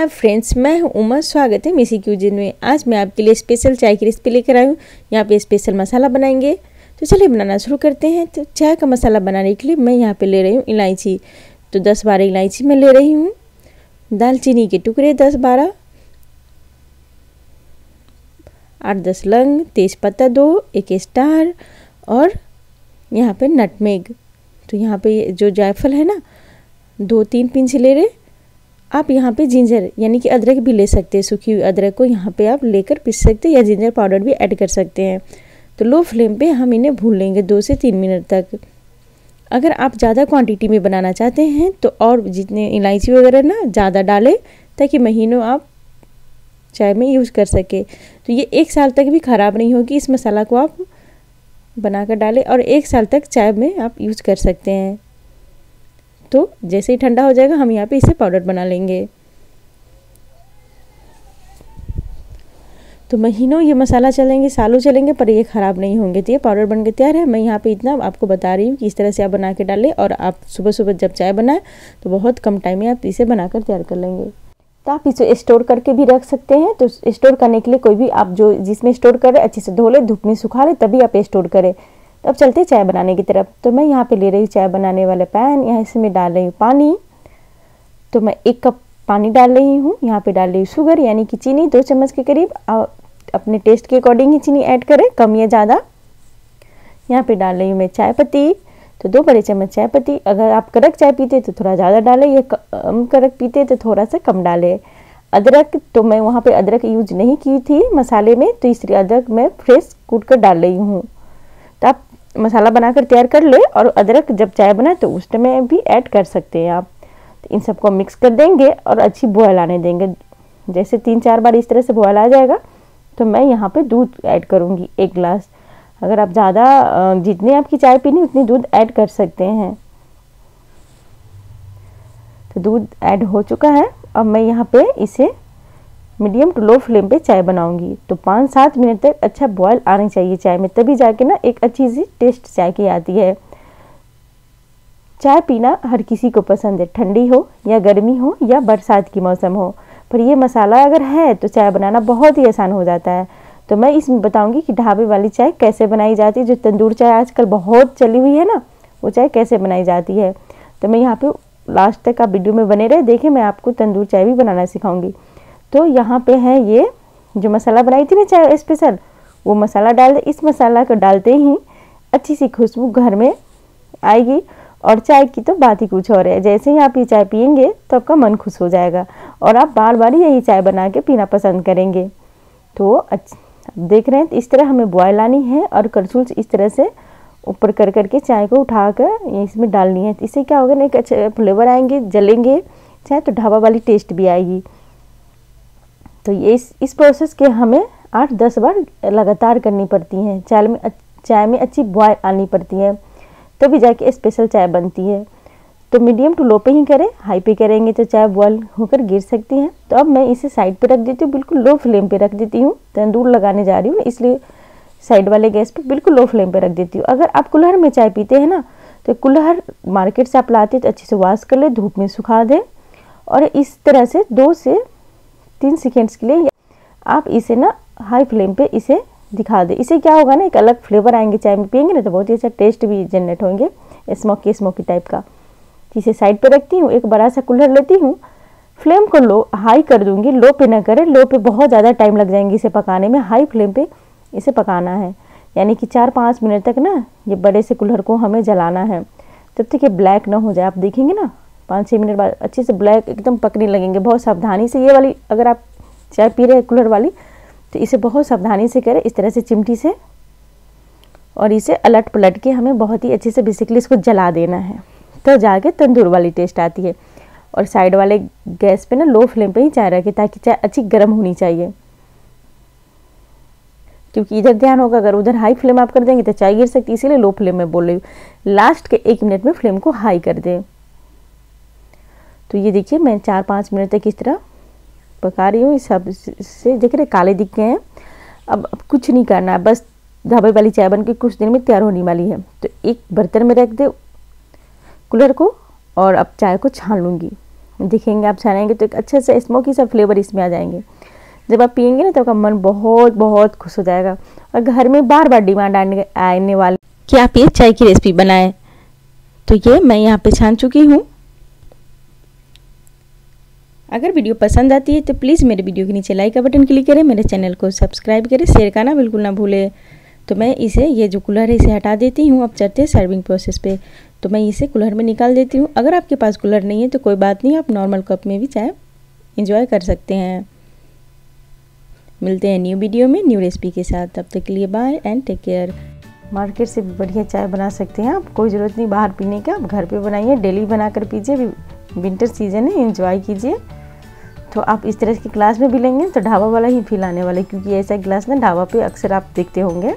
Hi friends मैं हूँ उमा, स्वागत है मिसी क्यूजिन में। आज मैं आपके लिए स्पेशल चाय की रेसिपी लेकर आई हूँ। यहाँ पे स्पेशल मसाला बनाएँगे। तो चलिए बनाना शुरू करते हैं। तो चाय का मसाला बनाने के लिए मैं यहाँ पे ले रही हूँ इलायची। तो दस बारह इलायची मैं ले रही हूँ। दालचीनी के टुकड़े दस बारह। आठ दस लंग, तेज पत्ता दो, एक स्टार और यहाँ पे नटमेग। तो यहाँ पे जो जायफल है ना, दो तीन पिंच ले रहे आप यहाँ पे जिंजर यानी कि अदरक भी ले सकते हैं। सूखी हुई अदरक को यहाँ पे आप लेकर पीस सकते हैं या जिंजर पाउडर भी ऐड कर सकते हैं। तो लो फ्लेम पे हम इन्हें भून लेंगे दो से तीन मिनट तक। अगर आप ज़्यादा क्वांटिटी में बनाना चाहते हैं तो और जितने इलायची वगैरह ना, ज़्यादा डालें, ताकि महीनों आप चाय में यूज़ कर सके। तो ये एक साल तक भी ख़राब नहीं होगी, इस मसाला को आप बनाकर डालें और एक साल तक चाय में आप यूज़ कर सकते हैं। तो जैसे ही ठंडा हो जाएगा, हम यहाँ पे इसे पाउडर बना लेंगे। तो महीनों ये मसाला चलेंगे, सालों चलेंगे, पर ये ख़राब नहीं होंगे। तो ये पाउडर बन के तैयार है। मैं यहाँ पे इतना आपको बता रही हूँ कि इस तरह से आप बना के डालें और आप सुबह सुबह जब चाय बनाएँ तो बहुत कम टाइम में आप इसे बनाकर तैयार कर लेंगे। तो आप इसे स्टोर करके भी रख सकते हैं। तो स्टोर करने के लिए कोई भी आप जो जिसमें स्टोर करें अच्छे से धो ले, धूप में सुखा ले, तभी आप स्टोर करें। तो अब चलते चाय बनाने की तरफ़। तो मैं यहाँ पे ले रही हूँ चाय बनाने वाले पैन। यहाँ इसमें डाल रही हूँ पानी। तो मैं एक कप पानी डाल रही हूँ। यहाँ पे डाल रही हूँ शुगर, यानी कि चीनी, दो चम्मच के करीब। अपने टेस्ट के अकॉर्डिंग ही चीनी ऐड करें, कम या ज़्यादा। यहाँ पे डाल रही हूँ मैं चाय पत्ती। तो दो बड़े चम्मच चाय पत्ती। अगर आप कड़क चाय पीते तो थोड़ा ज़्यादा डालें, या कम कड़क पीते तो थोड़ा सा कम डालें। अदरक तो मैं वहाँ पे अदरक यूज़ नहीं की थी मसाले में। तो इसलिए अदरक मैं फ्रेश कूट कर डाल रही हूँ। तो आप मसाला बनाकर तैयार कर ले और अदरक जब चाय बनाए तो उस टाइम भी ऐड कर सकते हैं आप। तो इन सबको मिक्स कर देंगे और अच्छी बॉयल आने देंगे। जैसे तीन चार बार इस तरह से बॉयल आ जाएगा तो मैं यहाँ पे दूध ऐड करूँगी एक गिलास अगर आप ज़्यादा जितनी आपकी चाय पीनी उतनी दूध ऐड कर सकते हैं। तो दूध ऐड हो चुका है। अब मैं यहाँ पे इसे मीडियम टू लो फ्लेम पे चाय बनाऊँगी। तो पाँच सात मिनट तक अच्छा बॉयल आनी चाहिए चाय में, तभी जाके ना एक अच्छी सी टेस्ट चाय की आती है। चाय पीना हर किसी को पसंद है, ठंडी हो या गर्मी हो या बरसात की मौसम हो। पर ये मसाला अगर है तो चाय बनाना बहुत ही आसान हो जाता है। तो मैं इसमें बताऊँगी कि ढाबे वाली चाय कैसे बनाई जाती है। जो तंदूर चाय आजकल बहुत चली हुई है ना, वो चाय कैसे बनाई जाती है। तो मैं यहाँ पे लास्ट तक आप वीडियो में बने रहे, देखें मैं आपको तंदूर चाय भी बनाना सिखाऊँगी। तो यहाँ पे है ये जो मसाला बनाई थी ना चाय स्पेशल, वो मसाला डाल, इस मसाला को डालते ही अच्छी सी खुशबू घर में आएगी और चाय की तो बात ही कुछ और है। जैसे ही आप ये चाय पियेंगे तो आपका मन खुश हो जाएगा और आप बार बार यही चाय बना के पीना पसंद करेंगे। तो अच्छा देख रहे हैं तो इस तरह हमें बॉयल आनी है और करछुल इस तरह से ऊपर कर करके चाय को उठाकर इसमें डालनी है। इससे क्या होगा ना, एक अच्छे फ्लेवर आएँगे, जलेंगे। चाय तो ढाबा वाली टेस्ट भी आएगी। तो ये इस इस प्रोसेस के हमें आठ दस बार लगातार करनी पड़ती हैं। चाय में चाय में अच्छी बॉयल आनी पड़ती है। तभी तो जाके स्पेशल चाय बनती है। तो मीडियम टू लो पे ही करें हाई पे करेंगे तो चाय बॉयल होकर गिर सकती है। तो अब मैं इसे साइड पे रख देती हूँ, बिल्कुल लो फ्लेम पे रख देती हूँ। तंदूर लगाने जा रही हूँ, इसलिए साइड वाले गैस पे बिल्कुल लो फ्लेम पे रख देती हूँ। अगर आप कुल्हर में चाय पीते हैं ना तो कुल्हर मार्केट से आप लाते तो अच्छे से वॉश कर ले, धूप में सुखा दें। और इस तरह से दो से तीन सेकेंड्स के लिए आप इसे ना हाई फ्लेम पे इसे दिखा दे। इसे क्या होगा ना, एक अलग फ्लेवर आएँगे। चाय में पियेंगे ना तो बहुत ही अच्छा टेस्ट भी जनरेट होंगे स्मोकी स्मोकी टाइप का। इसे साइड पे रखती हूँ, एक बड़ा सा कूलर लेती हूँ। फ्लेम को लो हाई कर दूँगी, लो पे ना करें। लो पे बहुत ज़्यादा टाइम लग जाएँगे इसे पकाने में। हाई फ्लेम पे इसे पकाना है। यानी कि चार पाँच मिनट तक ना ये बड़े से कूलर को हमें जलाना है। तब तक ये ब्लैक ना हो जाए। आप देखेंगे ना पाँच छः मिनट बाद अच्छे से ब्लैक एकदम पकने लगेंगे, बहुत सावधानी से। ये वाली अगर आप चाय पी रहे हैं कूलर वाली तो इसे बहुत सावधानी से करें, इस तरह से चिमटी से। और इसे अलट पलट के हमें बहुत ही अच्छे से बेसिकली इसको जला देना है। तो जाके तंदूर वाली टेस्ट आती है। और साइड वाले गैस पे ना लो फ्लेम पे ही चाय रखें, ताकि चाय अच्छी गर्म होनी चाहिए। क्योंकि इधर ध्यान होगा, अगर उधर हाई फ्लेम आप कर देंगे तो चाय गिर सकती है, इसीलिए लो फ्लेम में बोल रही हूँ। लास्ट के एक मिनट में फ्लेम को हाई कर दें। तो ये देखिए, मैं चार पाँच मिनट तक इस तरह पका रही हूँ। इस सबसे देख रहे काले दिख गए हैं। अब अब कुछ नहीं करना है, बस ढाबे वाली चाय बन के कुछ दिन में तैयार होने वाली है। तो एक बर्तन में रख दे कूलर को और अब चाय को छान लूँगी। दिखेंगे, आप छानेंगे तो एक अच्छे से स्मोकी सा फ्लेवर इसमें आ जाएँगे। जब आप पियेंगे ना तो आपका मन बहुत बहुत खुश हो जाएगा और घर में बार बार डिमांड आने आने वाले कि आप ये चाय की रेसिपी बनाएँ? तो ये मैं यहाँ पे छान चुकी हूँ। अगर वीडियो पसंद आती है तो प्लीज़ मेरे वीडियो के नीचे लाइक का बटन क्लिक करें, मेरे चैनल को सब्सक्राइब करें शेयर करना बिल्कुल ना भूलें। तो मैं इसे, ये जो कूलर है इसे हटा देती हूँ, अब चलते हैं सर्विंग प्रोसेस पे। तो मैं इसे कूलर में निकाल देती हूँ। अगर आपके पास कूलर नहीं है तो कोई बात नहीं, आप नॉर्मल कप में भी चाय इंजॉय कर सकते हैं। मिलते हैं न्यू वीडियो में न्यू रेसिपी के साथ। तब तक के लिए bye and take care market से बढ़िया चाय बना सकते हैं आप। कोई ज़रूरत नहीं, बाहर पीने का। आप घर पे बनाइए डेली बना कर पीजिए विंटर सीज़न है इंजॉय कीजिए। तो आप इस तरह के ग्लास में भी लेंगे तो ढाबा वाला ही फील आने वाला है, क्योंकि ऐसा गिलास ना ढाबा पे अक्सर आप देखते होंगे।